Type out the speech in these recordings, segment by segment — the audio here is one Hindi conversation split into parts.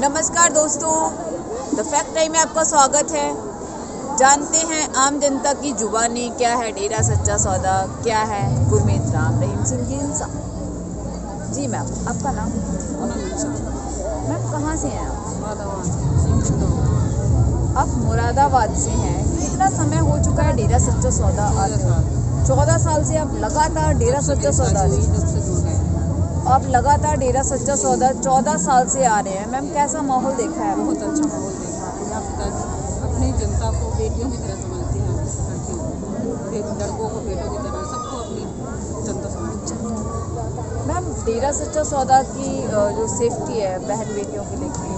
नमस्कार दोस्तों द फैक्ट टाइम में आपका स्वागत है। जानते हैं आम जनता की जुबानी क्या है? डेरा सच्चा सौदा क्या है? गुरमीत राम, रहीम सिंह जी इंसान। जी मैम, आपका नाम? मैम, कहाँ से हैं आप? मुरादाबाद से हैं। कितना समय हो चुका है डेरा सच्चा सौदा आते चौदह साल से आप लगातार डेरा सच्चा सौदा आप लगातार डेरा सच्चा सौदा चौदह साल से आ रहे हैं। मैम, कैसा माहौल देखा है बहुत अच्छा माहौल देखा है। यहाँ पिताजी अपनी जनता को बेटियों की तरह समझते हैं। लड़कों को बेटों की तरह सबको अपनी जनता समझते हैं मैम डेरा सच्चा सौदा की जो सेफ्टी है बहन बेटियों के लेके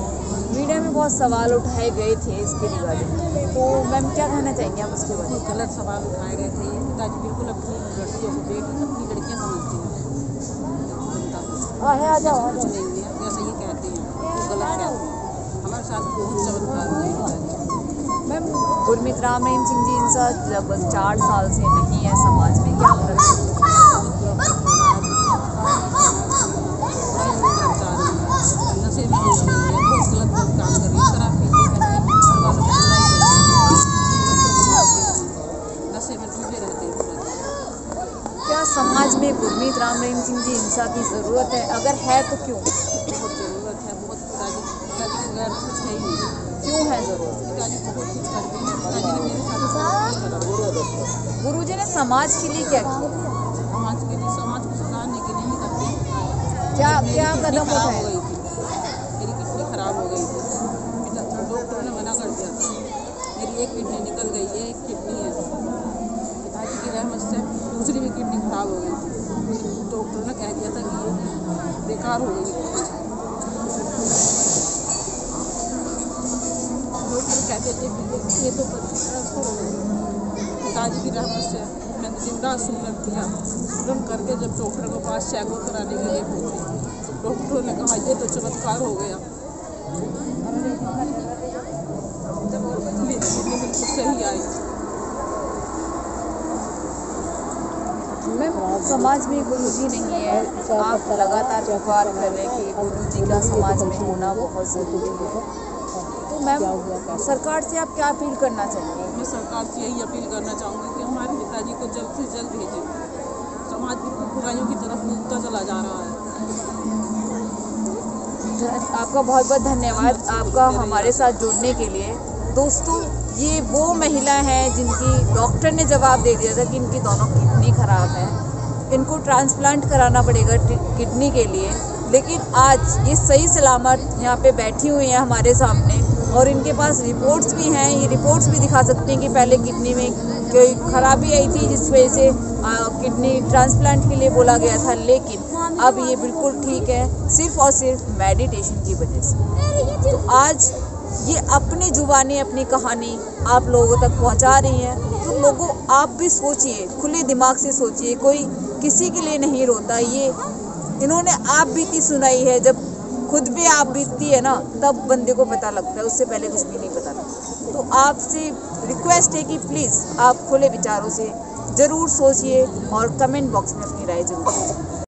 मीडिया में बहुत सवाल उठाए गए थे इसके रिगार्डिंग तो मैम क्या कहना चाहेंगे आप उसके बारे में? गलत सवाल उठाए गए थे ये पिताजी बिल्कुल अपनी लड़कियों को बेटी अपनी लड़कियाँ समझती हैं। कुछ नहीं है जैसे ये कहते हैं वो गलत कहते हैं। हमारे साथ बहुत चमत्कार हुए मैम गुरमीत राम रहीम सिंह जी इनसा लगभग चार साल से नहीं है समाज में क्या फ़र्क समाज में गुरमीत राम रहीम सिंह जी हिंसा की ज़रूरत है। अगर है तो क्यों? बहुत ज़रूरत है बहुत पिताजी पिताजी के बगैर कुछ है ही नहीं। क्यों है ज़रूरत? पिताजी बहुत कुछ करते हैं पिताजी ने मेरे साथ बहुत कुछ ने समाज के लिए क्या किया? समाज के लिए समाज को सुधारने के लिए करते क्या क्या कदम उठाए? थी डॉक्टर ने कह दिया था कि ये बेकार हो गई। किडनी डॉक्टर कहते थे कि ये तो पिताजी की रहमत से मैंने दिन रात सुनत किया सुन करके जब डॉक्टर के पास चेकअप कराने के लिए पहुँची, डॉक्टरों ने कहा, ये तो चमत्कार हो गया मेरी किडनी बिल्कुल सही आई मैम समाज में गुरु जी नहीं है। आप लगातार पुकार कर रहे हैं कि गुरुजी का समाज में होना बहुत ज़रूरी है। तो मैम सरकार से आप क्या अपील करना चाहेंगे? मैं सरकार से यही अपील करना चाहूँगी कि हमारे पिताजी को जल्द से जल्द भेजें। समाज बुराइयों की तरफ़ कूदता चला जा रहा है। आपका बहुत बहुत धन्यवाद। आपका हमारे साथ जुड़ने के लिए। दोस्तों ये वो महिला है जिनकी डॉक्टर ने जवाब दे दिया था कि इनकी दोनों किडनी खराब है। इनको ट्रांसप्लांट कराना पड़ेगा किडनी के लिए। लेकिन आज ये सही सलामत यहाँ पे बैठी हुई हैं हमारे सामने और इनके पास रिपोर्ट्स भी हैं। ये रिपोर्ट्स भी दिखा सकते हैं कि पहले किडनी में कोई खराबी आई थी जिस वजह से किडनी ट्रांसप्लांट के लिए बोला गया था। लेकिन अब ये बिल्कुल ठीक है, सिर्फ़ और सिर्फ़ मेडिटेशन की वजह से। तो आज ये अपनी जुबानी, अपनी कहानी आप लोगों तक पहुँचा रही हैं। तो लोगों, आप भी सोचिए, खुले दिमाग से सोचिए, कोई किसी के लिए नहीं रोता। ये इन्होंने आप बीती सुनाई है, जब खुद भी आप बीतती है ना, तब बंदे को पता लगता है, उससे पहले कुछ भी नहीं पता लगता। तो आपसे रिक्वेस्ट है कि प्लीज़ आप खुले विचारों से ज़रूर सोचिए और कमेंट बॉक्स में अपनी राय ज़रूर